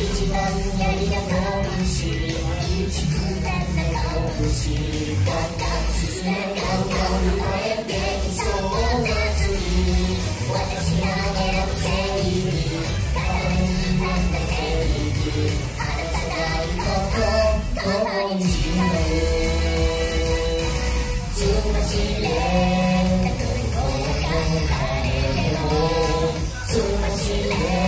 一番やりが眩し一空間な眩しガンガン進めガンガン超えてきそうな次私が選ぶ正義片になんだ正義離さないこと共に誓うつましれなく声が枯れてもつましれ